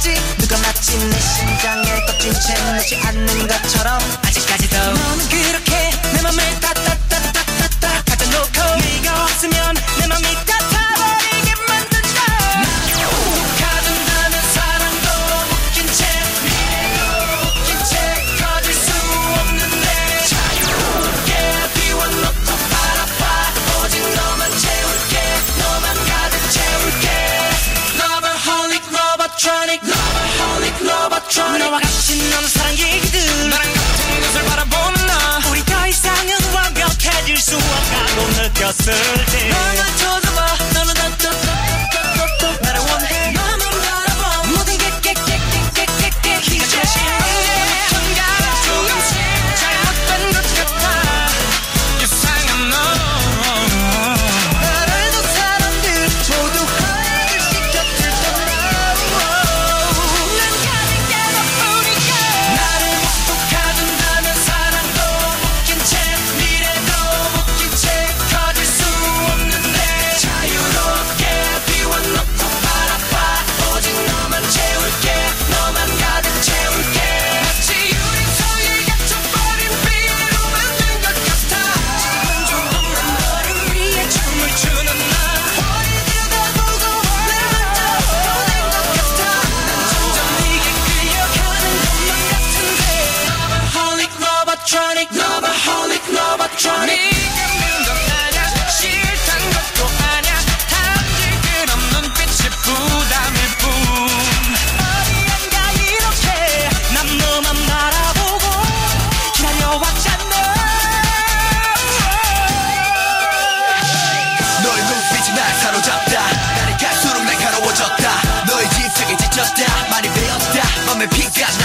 누가 마치 내 심장에 꺾인 채 놓지 않는 것처럼 아직까지도 Novatronic Novaholic Novatronic 너와 같이 너는 사랑 얘기들 나랑 같은 것을 바라보는 나. 우리 더 이상은 완벽해질 수 없다고 느꼈을 때. Nobotronic Noboholic Nobotronic 너의 눈빛이 지쳤다 많이 배웠다 맘에 피가